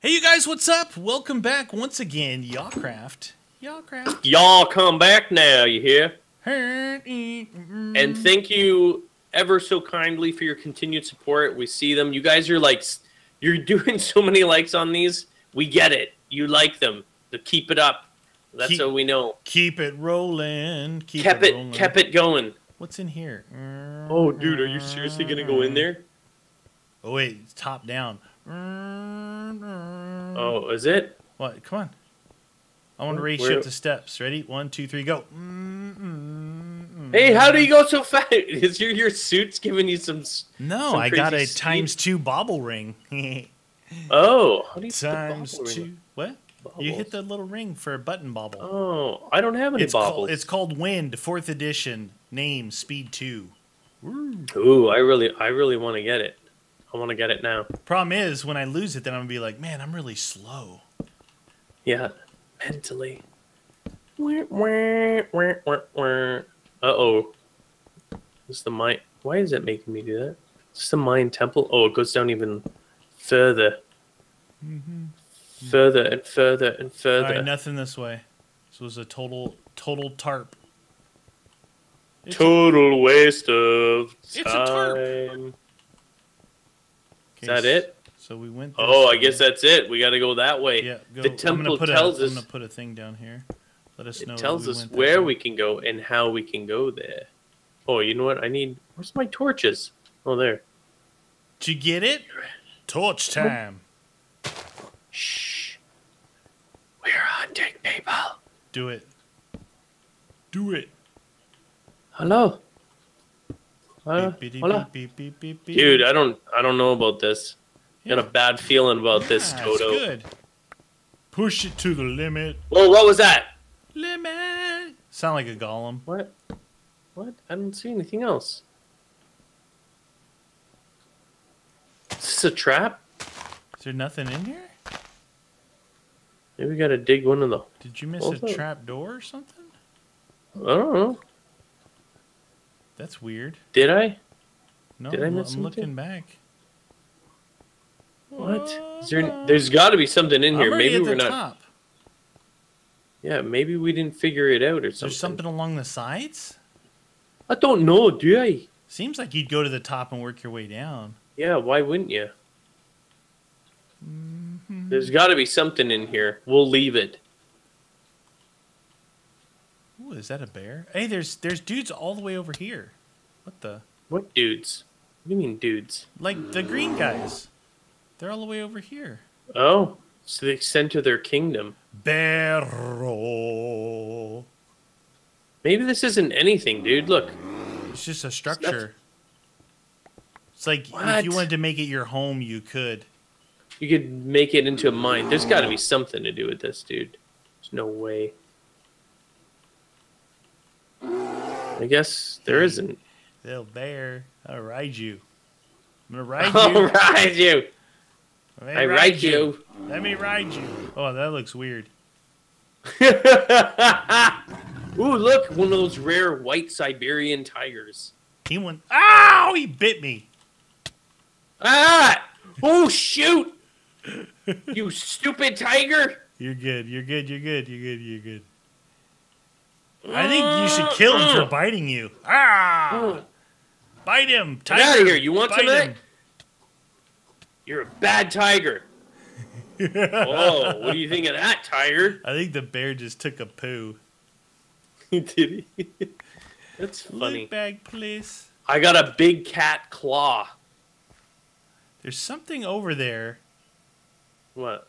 Hey, you guys, what's up? Welcome back once again, Yawcraft. Yawcraft. Y'all come back now, you hear? And mm-hmm. And thank you ever so kindly for your continued support. We see them. You guys are like, you're doing so many likes on these. We get it. You like them. So keep it up. That's Keep- what we know. keep it rolling. Keep kept it, it, rolling. kept it going. What's in here? Oh, dude, are you seriously gonna go in there? Oh wait, it's top down. Oh, is it? What? Come on. I want to where- up the steps. Ready? One, two, three, go. Hey, how do you go so fast? Is your your suit's giving you some? No, Some I got a speed? times two bauble ring. Oh, how do you times bauble ring two. What? You hit the little ring for a button bauble. Oh, I don't have any it's baubles. called it's called Wind, fourth edition. Name Speed Two. Ooh, I really, I really want to get it. I want to get it now. Problem is, when I lose it, then I'm gonna be like, man, I'm really slow. Yeah, mentally. Uh oh. Is the mine? Why is it making me do that? Is the mine temple? Oh, it goes down even further, Mhm. further and further and further. right, nothing this way. This was a total total tarp. It's a- Total waste of It's a tarp. Is that it? So we went. Oh, this I guess that's it. We got to go that way. Yeah, go. The temple tells a, us. I'm gonna put a thing down here. Let us know. It tells we us where way. we can go and how we can go there. Oh, you know what? I need. Where's my torches? Oh, there. Did you get it? Torch time. Shh. We're hunting people. Do it. Do it. Hello. Uh. Dude, I don't. I don't know about this. Yeah. Got a bad feeling about this, Yeah, it's Toto. good. Push it to the limit. Whoa, what was that? Limit. Sound like a golem. What? What? I don't see anything else. Is this a trap? Is there nothing in here? Maybe we gotta dig one of the. Did you miss a up. trap door or something? I don't know. That's weird. Did I? No, Did I I'm, miss I'm looking back. What? Is there? There's got to be something in here. Maybe at we're the not. top. Yeah, maybe we didn't figure it out or something. There's something along the sides? I don't know, do I? Seems like you'd go to the top and work your way down. Yeah, why wouldn't you? Mm-hmm. There's got to be something in here. We'll leave it. Ooh, is that a bear? Hey, there's there's dudes all the way over here. What the? What dudes? What do you mean, dudes? Like the green guys. They're all the way over here. Oh, so the extent of their kingdom. Barrel. Maybe this isn't anything, dude. Look. It's just a structure. It's like if you wanted to make it your home, you could. You could make it into a mine. There's got to be something to do with this, dude. There's no way. I guess there isn't. Little bear, I'll ride you. I'm gonna ride I'll you. ride you. Let me I ride you. Let me ride you. Oh, that looks weird. Ooh, look, one of those rare white Siberian tigers. He went. Ow! He bit me. Ah! Oh shoot! you stupid tiger! You're good. You're good. You're good. You're good. You're good. I think you should kill him for biting you. Ah! Mm. Bite him. Get Tiger. out of here! You want bite some of that? him. You're a bad tiger. Oh, what do you think of that, tiger? I think the bear just took a poo. Did he? That's funny. Look back, please. I got a big cat claw. There's something over there What?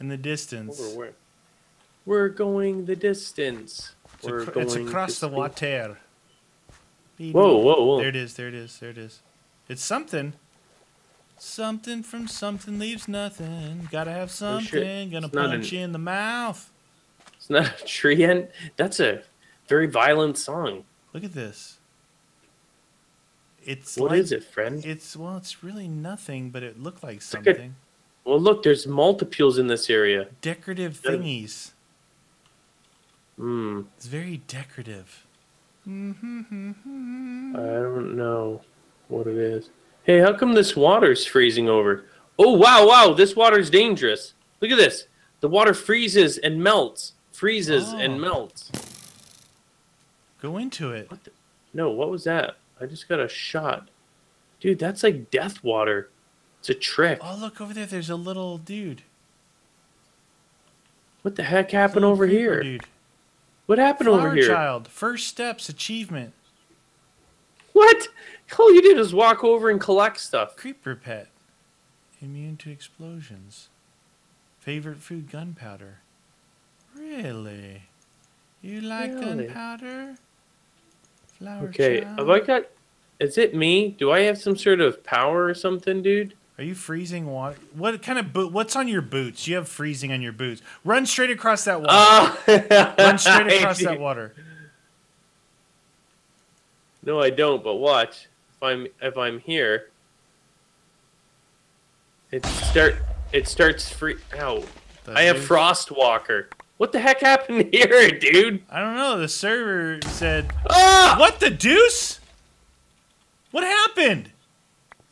in the distance. Over where? We're going the distance. It's, We're acro- it's across to the speak- water. Whoa, whoa, whoa! There it is. There it is. There it is. It's something. Something from something leaves nothing. Gotta have Oh, shit. something. Gonna It's punch an- you in the mouth. It's not a tree ant. That's a very violent song. Look at this. It's What like, is it, friend? It's well, it's really nothing, but it looked like Look at- something. Well, look, there's multiples in this area. Decorative Yeah. thingies. Hmm. It's very decorative. I don't know what it is. Hey, how come this water's freezing over? Oh wow, wow! This water's dangerous. Look at this. The water freezes and melts, freezes Oh. and melts. Go into it. No, what was that? I just got a shot, dude. That's like death water. It's a trick. Oh, look over there. There's a little dude. What the heck happened over here? Dude. What happened Flower over here? child. First steps achievement. What? All you did is walk over and collect stuff. Creeper pet. Immune to explosions. Favorite food gunpowder. Really? You like Really? gunpowder? Flower Okay, child. have I got? Is it me? Do I have some sort of power or something, dude? Are you freezing water? What kind of boot? What's on your boots? You have freezing on your boots. Run straight across that water. Oh, Run straight across that water. No, I don't. But watch. If I'm if I'm here, it start it starts free. Ow! The I have Frost Walker. What the heck happened here, dude? I don't know. The server said, Ah! "What the deuce? What happened?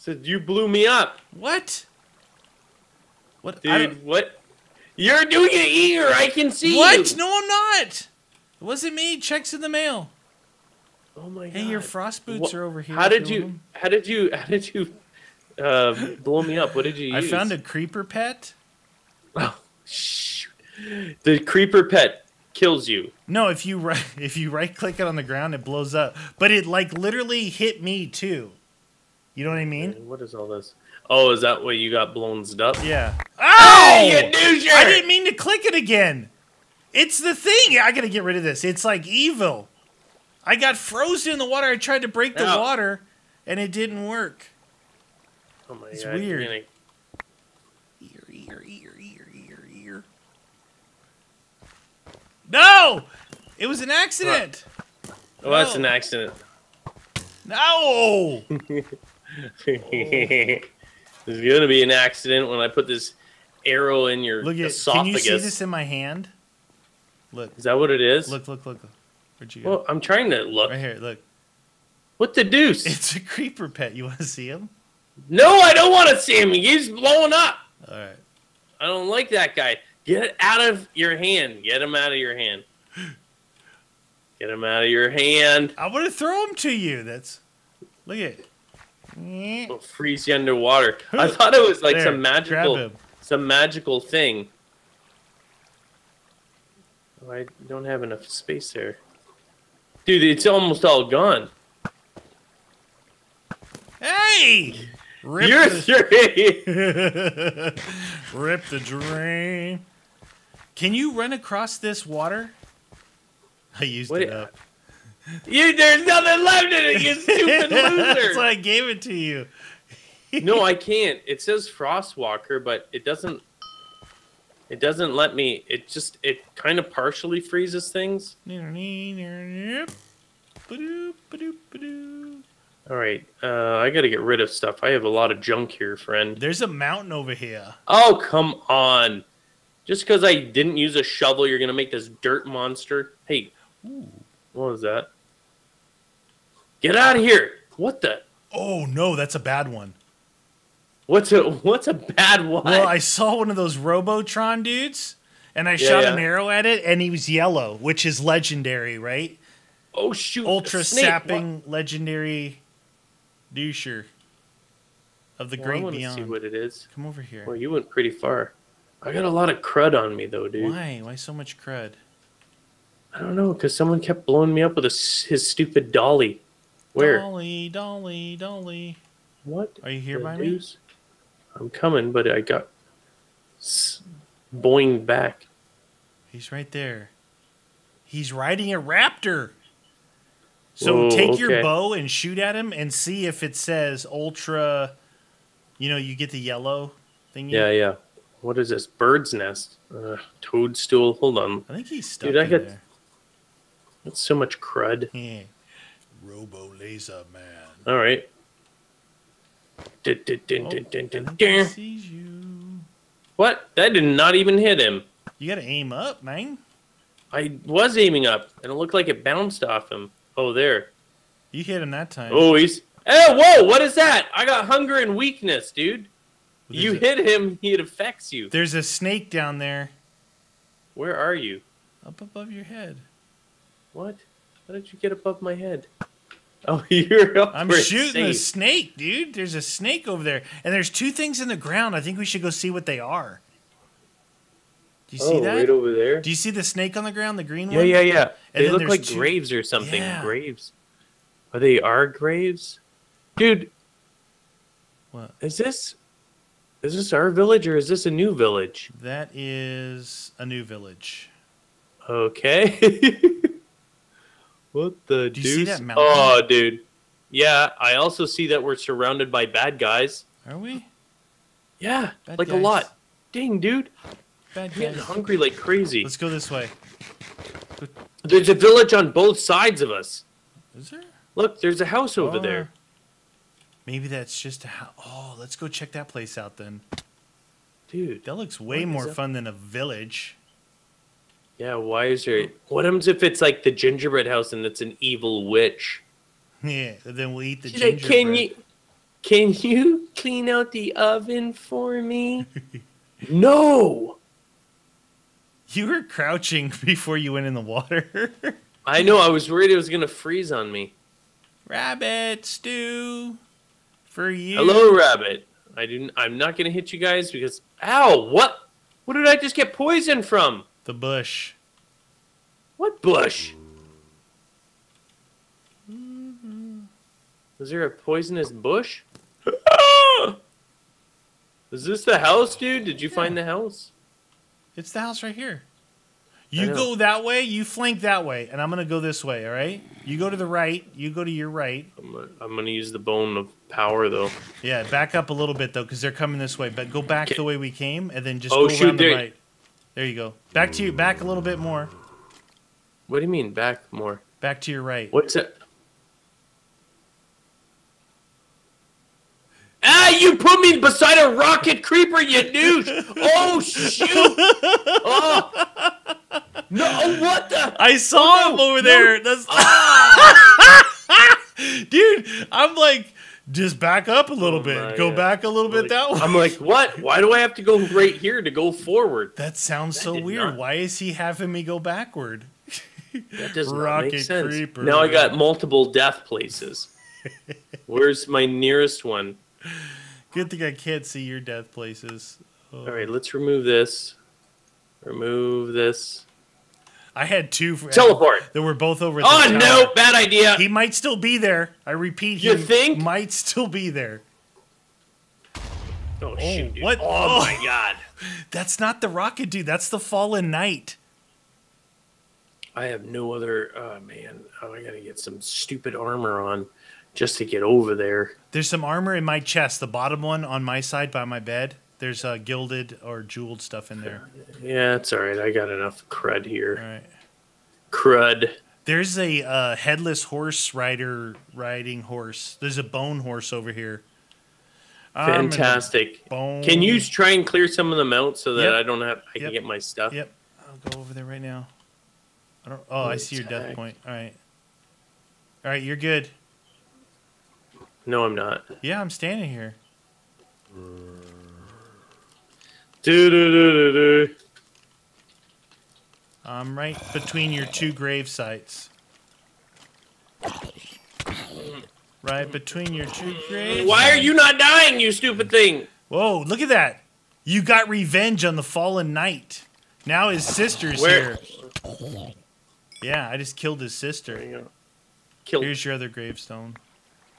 Said you blew me up, What? What? Dude. What? You're doing it here. I can see what? you. No, I'm not. It wasn't me. Checks in the mail. Oh my god. Hey, your frost boots What- are over here. How did you? them. How did you? How did you? Uh, blow me up. What did you I use? found a creeper pet. Oh, shoot. The creeper pet kills you. No, if you right if you right click it on the ground, it blows up. But it like literally hit me too. You know what I mean? And What is all this? Oh, is that what you got blown up? Yeah. Hey, you doucher! I didn't mean to click it again. It's the thing. I gotta get rid of this. It's like evil. I got frozen in the water. I tried to break the Ow. water, and it didn't work. Oh my It's god! you're weird. gonna- Ear, ear, ear, ear, ear, ear. No! It was an accident. Oh, that's an accident. No! There's gonna be an accident when I put this arrow in your Look at. Can esophagus. you see this in my hand? Look. Is that what it is? Look. Look. Look. Where'd you go? Well, I'm trying to look. right here. Look. What the deuce? It's a creeper pet. You want to see him? no, I don't want to see him. He's blowing up. All right. I don't like that guy. Get it out of your hand. Get him out of your hand. Get him out of your hand. I want to throw him to you. That's. Look at. it. Eh. It'll freeze you underwater. I thought it was like There, some magical, some magical thing. Oh, I don't have enough space there, dude. It's almost all gone. Hey! Rip You're, the, you're Rip the drain. Can you run across this water? I used What it i- up. You. There's nothing left in it. You stupid loser. That's why I gave it to you. no, I can't. It says Frostwalker, but it doesn't. It doesn't let me. It just. It kind of partially freezes things. All right. Uh, I got to get rid of stuff. I have a lot of junk here, friend. There's a mountain over here. Oh, come on. Just because I didn't use a shovel, you're going to make this dirt monster? Hey, what was that? Get out of here. What the? Oh no, that's a bad one. What's a what's a bad one? Well, I saw one of those Robotron dudes, and I Yeah, shot yeah. an arrow at it, and he was yellow, which is legendary, right? oh shoot! Ultra sapping legendary doucher of the Well, great want to see beyond. what it is. Come over here. Well, you went pretty far. I got a lot of crud on me though, dude. Why? Why so much crud? I don't know, because someone kept blowing me up with a his stupid dolly. Where? Dolly, dolly, dolly. What? Are you here the by me? I'm coming, but I got s- boinged back. He's right there. He's riding a raptor. So Whoa, take your bow and shoot at him and see if it says ultra. You know, you get the yellow thing. Yeah, yeah. What is this? Bird's nest. Uh, toadstool. Hold on. I think he's stuck Dude, I got- there. That's so much crud. Yeah. Robo Laser Man. All right. Dun, dun, dun, Oh, dun, dun, dun, dun. sees you. What? That did not even hit him. You gotta aim up, man. I was aiming up, and it looked like it bounced off him. Oh, there. You hit him that time. Oh, he's. Hey, whoa! What is that? I got hunger and weakness, dude. You a- hit him, it affects you. There's a snake down there, Where are you? up above your head. What? How did you get above my head? Oh, you're up I'm shooting a safe. snake, dude. There's a snake over there, and there's two things in the ground. I think we should go see what they are. Do you see oh, that? right over there. Do you see the snake on the ground, the green Yeah, one? yeah, yeah. And They look like two- graves or something. Yeah. Graves. Are they our graves? Dude, What? is this is this our village or is this a new village? That is a new village. Okay. what the Do you see deuce? that mountain? Oh, dude. Yeah, I also see that we're surrounded by bad guys. Are we? Yeah, Bad like a guys. lot. Dang, dude. Bad I'm getting guys. hungry like crazy. Let's go this way. There's a village on both sides of us. Is there? Look, there's a house over there. Oh. Maybe that's just a house. Oh, let's go check that place out then. Dude. That looks way What is more that? fun than a village. Yeah, why is there what happens if it's like the gingerbread house and it's an evil witch? Yeah, then we'll eat the She's like, gingerbread. can you can you clean out the oven for me? no. You were crouching before you went in the water. I know, I was worried it was gonna freeze on me. Rabbit stew for you. Hello, rabbit. I didn't I'm not gonna hit you guys because Ow, what? What did I just get poisoned from? The bush. What bush? Mm-hmm. Is there a poisonous bush? Is this the house, dude? Did you find the house? It's the house right here. You go that way, you flank that way, and I'm gonna go this way, all right? You go to the right, you go to your right. I'm gonna, I'm gonna use the bone of power though. Yeah, back up a little bit though, because they're coming this way. But go back Okay. the way we came, and then just Oh, go shoot, around the right. There you go. Back to you. Back a little bit more. What do you mean back more? Back to your right. What's it? Ah! You put me beside a rocket creeper, you douche! Oh shoot! Oh no! What the? I saw Oh, him over no. there. That's Ah! dude. I'm like, just back up a little bit. Go God. back a little bit Like, that way. I'm like, what? Why do I have to go right here to go forward? that sounds That so weird. not- Why is he having me go backward? That does not Rocket make sense. creeper. Now I got multiple death places. Where's my nearest one? Good thing I can't see your death places. Oh. All right, let's remove this. Remove this. I had two for, Teleport. that were both over. Oh the no, bad idea. He might still be there. I repeat, he You think? might still be there. Oh, oh shoot! dude. what? Oh, Oh. my god! That's not the rocket dude. That's the fallen knight. I have no other. Oh man! Oh, I gotta get some stupid armor on just to get over there. There's some armor in my chest. The bottom one on my side by my bed. There's uh, gilded or jeweled stuff in there. Yeah, it's all right. I got enough crud here. right. Crud. There's a uh, headless horse rider riding horse. There's a bone horse over here. I'm Fantastic. Bone. Can you try and clear some of them out so that Yep. I don't have? I Yep. can get my stuff. Yep. I'll go over there right now. I don't. Oh, I see your death point. All right. All right, you're good. No, I'm not. Yeah, I'm standing here. Do do do do do. I'm right between your two grave sites. Right between your two graves. Why are you not dying, you stupid thing? Whoa, look at that. You got revenge on the fallen knight. Now his sister's Where- here. Yeah, I just killed his There sister. you go. Kill. Here's your other gravestone.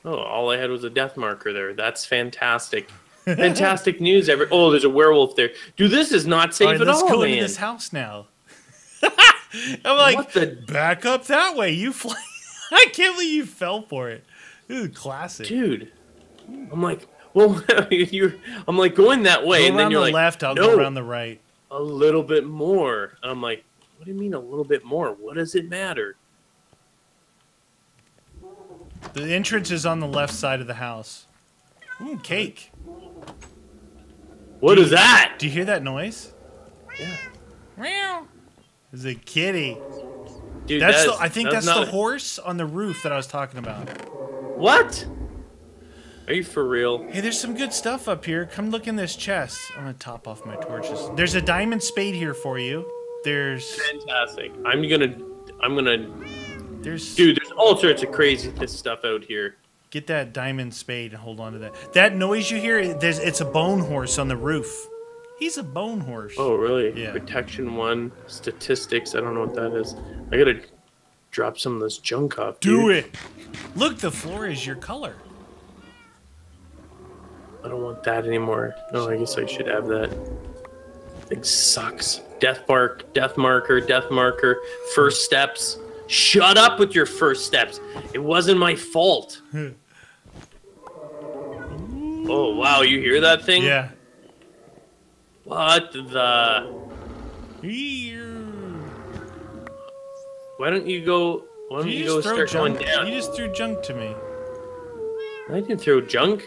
Oh, all I had was a death marker there. That's fantastic. Fantastic news. Every oh, there's a werewolf there. Dude, this is not safe all right, at let's all, go man. into this house now. I'm like, what the? back up that way. You fly. I can't believe you fell for it. Dude, classic. Dude, I'm like, well, you're. I'm like going that way, go and then you're the like, left, I'll no, go around the right. a little bit more. I'm like, what do you mean a little bit more? What does it matter? The entrance is on the left side of the house. Ooh, cake. What is that? Do you hear that noise? Yeah. Meow. It's a kitty. Dude, That's that the, I think that's, not the horse on the roof that I was talking about. What? Are you for real? Hey, there's some good stuff up here. Come look in this chest. I'm gonna top off my torches. There's a diamond spade here for you. There's Fantastic. I'm gonna, I'm gonna, there's dude. There's all sorts of crazy stuff out here. Get that diamond spade and hold on to that. That noise you hear, there's it's a bone horse on the roof. He's a bone horse. Oh, really? Yeah. Protection one, statistics. I don't know what that is. I gotta drop some of this junk off. Do dude. it. Look, the floor is your color. I don't want that anymore. No, I guess I should have that. Thing sucks. Death mark, death marker, death marker. First steps. Shut up with your first steps. It wasn't my fault. oh wow, you hear that thing? Yeah. What the? Here. Why don't you go? Why don't You you, go start going junk. down? You just threw junk to me. I didn't throw junk.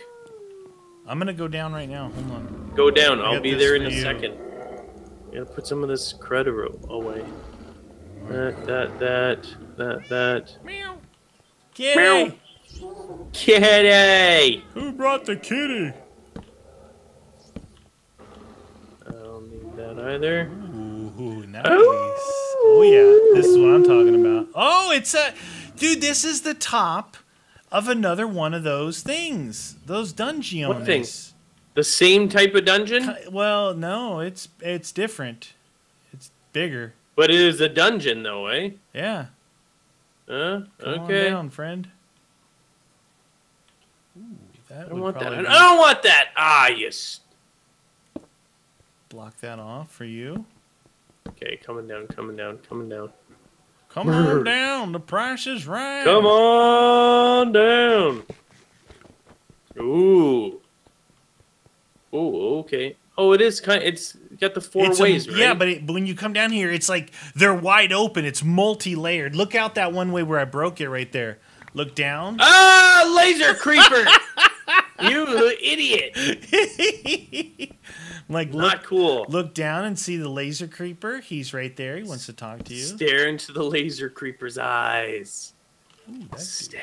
I'm gonna go down right now. Hold on. Go down. I I'll be there in a you. second. I gotta put some of this credit away. That, that, that, that, that. Meow. Kitty. Meow. Kitty! Who brought the kitty? I don't need that either. Ooh, nice. Oh yeah, this is what I'm talking about. Oh, it's a dude. This is the top of another one of those things. Those dungeons. What thing? The same type of dungeon, Well, no, it's it's different. It's bigger. but it is a dungeon though, eh? Yeah. Huh? Come on Okay. down, friend. Ooh, that I don't want that. probably I don't want that. Ah, yes. block that off for you. Okay, coming down, coming down, coming down. Come on down. The price is right. Come on down. Ooh. Ooh, okay. Oh, it is kind. It's got the four It's a- ways, right? Yeah, but, it, but when you come down here, it's like they're wide open. It's multi-layered. Look out that one way where I broke it right there. Look down. ah, laser creeper. you idiot. like look Not cool. look down and see the laser creeper. He's right there. He wants to talk to you. Stare into the laser creeper's eyes. Ooh, Stare.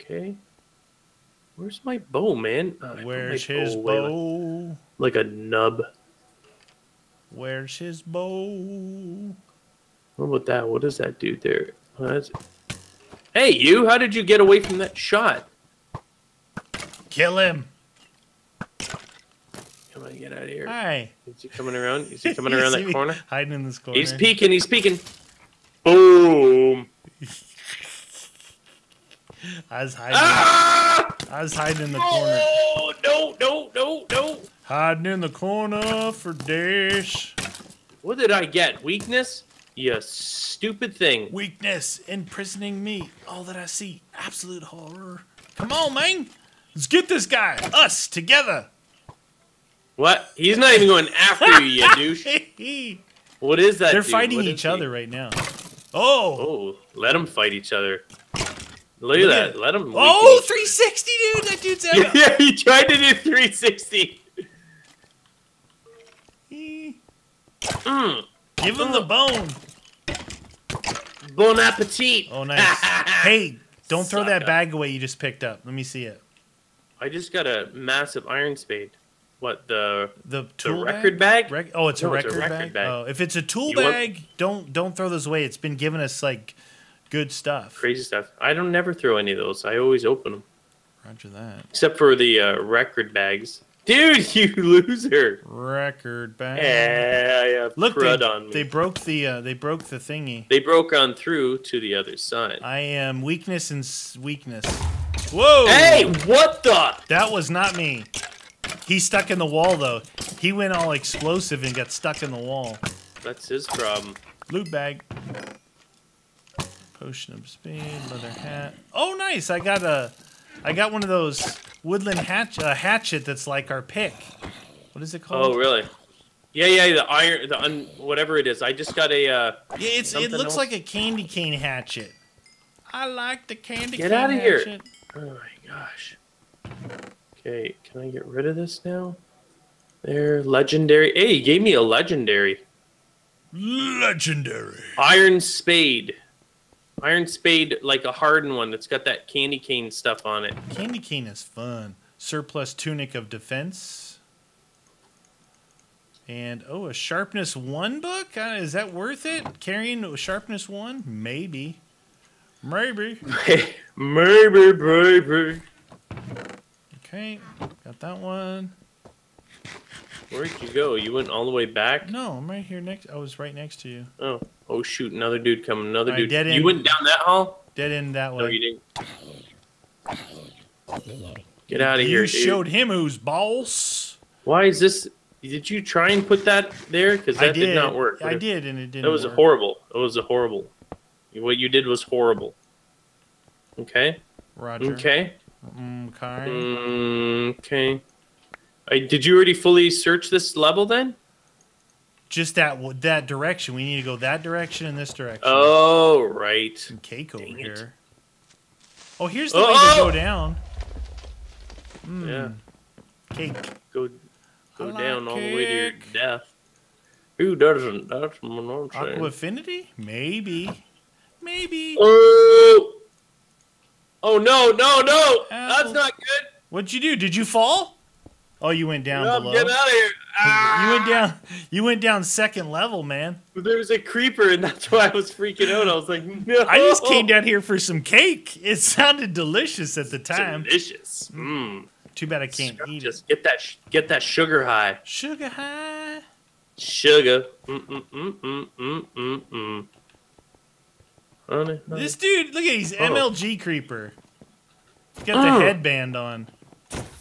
Okay. Where's my bow, man? Oh, Where's his like- bow? Like a nub. Where's his bow? What about that? What does that do there? That's- Hey, you! How did you get away from that shot? Kill him. Come on, get out of here. Hi. Is he coming around? Is he coming around that corner? Hiding in this corner. He's peeking. He's peeking. Boom! I was hiding. Ah! I was hiding in the corner. Oh no! No! No! No! Hiding in the corner for dash. What did I get? Weakness? You stupid thing. Weakness imprisoning me. All that I see, absolute horror. Come on, man. Let's get this guy. Us together. What? He's not even going after you, you douche. What is that? They're What is that? dude? fighting What each he? other right now. Oh. Oh, let them fight each other. Look, Look at at- that. Let them. Oh, 360, dude. That dude's out. yeah, he tried to do 360. Mm. Give him the bone. Bon appetit. Oh, nice. hey, don't throw that Sucker. bag away you just picked up. Let me see it. I just got a massive iron spade. What the The the record bag? Rec- oh, it's, a, No, it's record a record bag? bag. Oh, if it's a tool You want- bag, don't don't throw those away. It's been giving us like good stuff. Crazy stuff. I don't never throw any of those. I always open them, Roger that. except for the uh, record bags. Dude, you loser! Record bag. Yeah, yeah. Look, crud they, on me. they They, broke the uh, they broke the thingy. They broke on through to the other side. I am weakness and s- weakness. Whoa! Hey, what the? that was not me. He's stuck in the wall though. He went all explosive and got stuck in the wall. That's his problem. Loot bag. Potion of speed, leather hat. Oh, nice! I got a, I got one of those woodland hatch, uh, hatchet that's like our pick. What is it called? Oh, really? Yeah, yeah. The iron, the un, whatever it is. I just got a. Uh, Yeah, it's it looks else? like a candy cane hatchet. I like the candy cane. Get cane outta here. hatchet. Oh my gosh. Okay, can I get rid of this now? There, legendary. Hey, he gave me a legendary Legendary. iron spade. Iron Spade, like a hardened one that's got that candy cane stuff on it. Candy cane is fun. Surplus tunic of defense. And oh, a sharpness one book. Uh, is that worth it? Carrying a sharpness one? Maybe. Maybe. Maybe, baby. Okay, got that one. Where'd you go? You went all the way back? No, I'm right here next. I was right next to you. Oh, oh shoot! Another dude coming. Another right, dude. dead You went down that hall? Dead end that No, way. you didn't. Get out of You here, dude. showed him who's boss. Why is this? Did you try and put that there? Because that did. not work. I did, and it didn't. That was work. horrible. It was a horrible. What you did was horrible. Okay. Roger. Okay. Okay. Okay. I, did you already fully search this level then? Just that that direction. We need to go that direction and this direction. Oh, right. Some cake over Dang it. here. Oh, here's the Oh, way to oh! go down. Mm, Yeah. Cake. Go, go like down all the way to your death. Who doesn't? That's what I'm Aqua saying. affinity? Maybe. Maybe. Oh! Oh no, no, no! That's not good. What'd you do? Did you fall? Oh, you went down Rob, below. get out of here! Ah! You went down. You went down second level, man. There was a creeper, and that's why I was freaking out. I was like, no. I just came down here for some cake. It sounded delicious at the time. Delicious. Mmm. Too bad I can't eat it. Just get that, get that sugar high. Sugar high. Sugar. Mm mm mm mm mm mm mm. This dude, look at he's Oh. MLG creeper. He's got the Oh. headband on.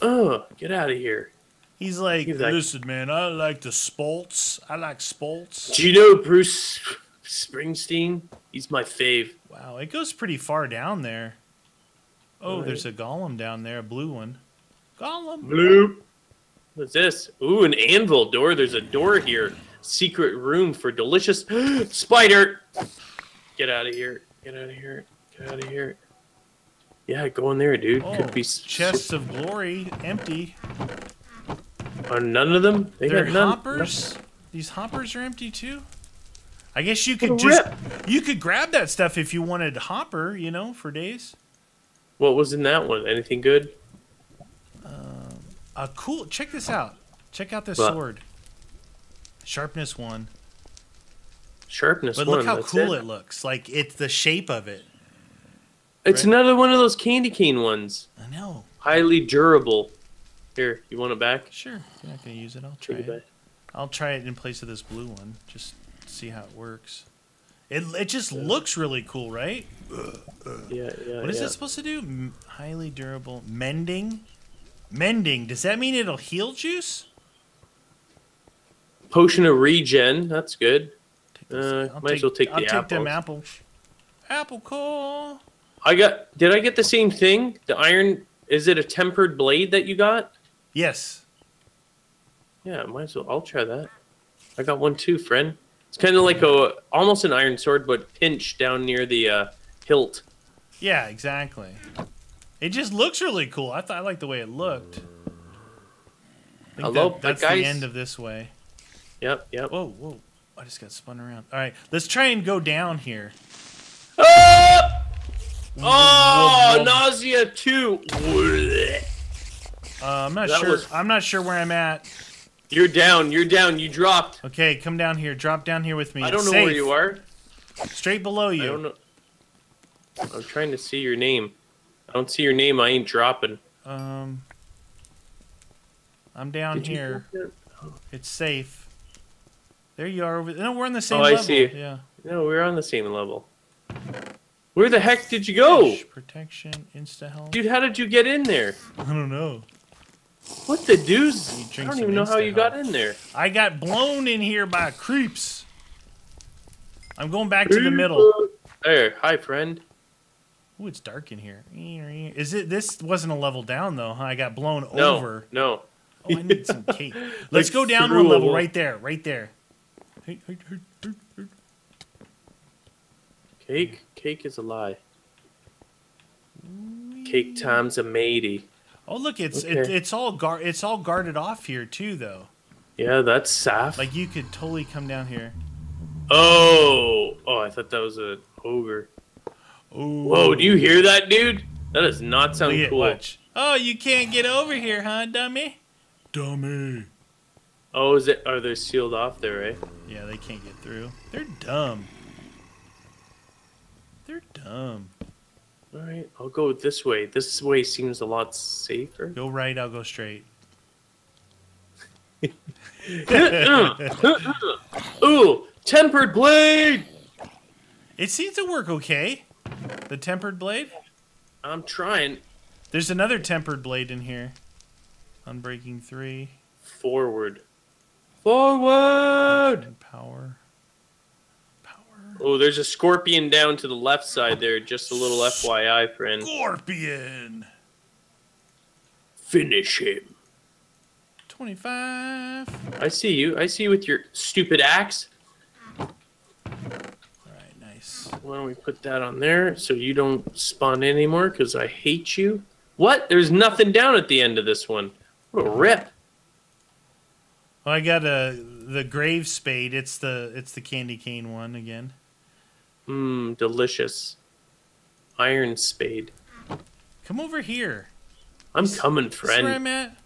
Oh, get out of here. He's like, He's like- listen, man, I like the sports. I like sports. Do you know Bruce Springsteen? He's my fave. Wow, it goes pretty far down there. Oh, Right. there's a golem down there, a blue one. Golem. Blue. What's this? Ooh, an anvil door. There's a door here. Secret room for delicious spider. Get out of here. Get out of here. Get out of here. Yeah, go in there, dude. Oh, Could be chests of glory, empty. Are none of them? They none. hoppers. These hoppers are empty too. I guess you could just rip. you could grab that stuff if you wanted hopper, you know, for days. What was in that one? Anything good? Uh, a cool. Check this out. Check out this What? sword. Sharpness one. Sharpness But one. look how cool it. it. looks. Like it's the shape of it. It's right? another one of those candy cane ones. I know. Highly durable. Here, you want it back? Sure. If you're not gonna use it, I'll try Take it. I'll try it in place of this blue one. Just see how it works. It it just looks really cool, right? Yeah, yeah. What is yeah. it supposed to do? M- highly durable mending. Mending. Does that mean it'll heal juice? Potion of regen. That's good. Uh, I'll might as well take I'll the take them apples. apples. Apple core. I got. Did I get the same thing? The iron. Is it a tempered blade that you got? Yes. Yeah, might as well. I'll try that. I got one too, friend. It's kind of like a almost an iron sword, but pinched down near the uh, hilt. Yeah, exactly. It just looks really cool. I thought I liked the way it looked. I think Hello, that- that's guys- the end of this way. Yep, yep. Whoa, whoa! I just got spun around. All right, let's try and go down here. Ah! Oh, Whoa, whoa. nausea too. Uh, I'm not That sure. was- I'm not sure where I'm at. You're down. You're down. You dropped. Okay, come down here. Drop down here with me. I don't It's know where you are. Straight below you. I don't know. I'm trying to see your name. I don't see your name. I ain't dropping. Um, I'm down Did here. It's safe. There you are. Over. No, we're on the same Oh, I level. see. Yeah. No, we're on the same level. Where the heck did you go, Protection. Insta health. dude? How did you get in there? I don't know. What the deuce? I don't even know how you got in there. I got blown in here by creeps. I'm going back to the middle. There, hi friend. Ooh, it's dark in here. Is it? This wasn't a level down though, huh? I got blown No, over. no. Oh, I need some cake. Let's Like go down one a level right there, right there. Cake, cake is a lie. Cake times a matey. Oh, look, it's it, it's all guard it's all guarded off here too, though. Yeah, that's Saf. Like you could totally come down here. oh, oh, I thought that was a ogre. Ooh. Whoa, do you hear that, dude? That does not sound Look cool. watch. Oh, you can't get over here, huh, dummy? Dummy. Oh, is it? Are they sealed off there, eh? Yeah, they can't get through. They're dumb. They're dumb. All right, I'll go this way. This way seems a lot safer. Go right, I'll go straight. Ooh, tempered blade. It seems to work okay. The tempered blade. I'm trying There's another tempered blade in here. Unbreaking three. forward. Forward. Power. Power. Oh, there's a scorpion down to the left side there. Just a little FYI, friend. Scorpion. Finish him. 25. I see you. I see you with your stupid axe. All right, nice. Why don't we put that on there so you don't spawn anymore? Because I hate you. What? There's nothing down at the end of this one. What a rip. Well, I got a the grave spade. It's the it's the candy cane one again. Mmm, delicious. Iron spade. Come over here. I'm coming, That's where friend. I'm at.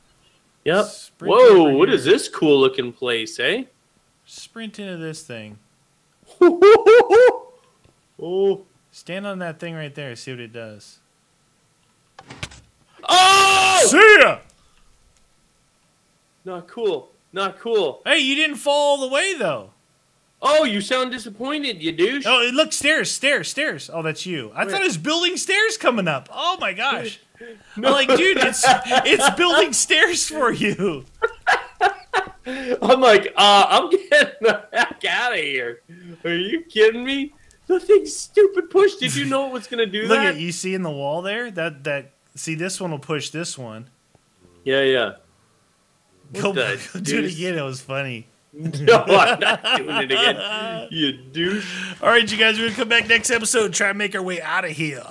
Yep. Sprint Whoa, what is this cool looking place, eh? Sprint into this thing. oh. Stand on that thing right there. See what it does. Oh! See ya. Not cool. Not cool. Hey, you didn't fall all the way though. Oh, you sound disappointed, you douche. Oh, look, stairs, stairs, stairs. Oh, that's you. I thought it was building stairs coming up. Oh my gosh. I'm like, dude, it's it's building stairs for you. I'm like, uh, I'm getting the heck out of here. Are you kidding me? The thing stupid push. Did you know it was gonna do Look that? Look at you see in the wall there? That that see this one will push this one. Yeah, yeah. Go, go do it again. It was funny. No, I'm not doing it again. You douche. All right, you guys, we're gonna come back next episode and try and make our way out of here.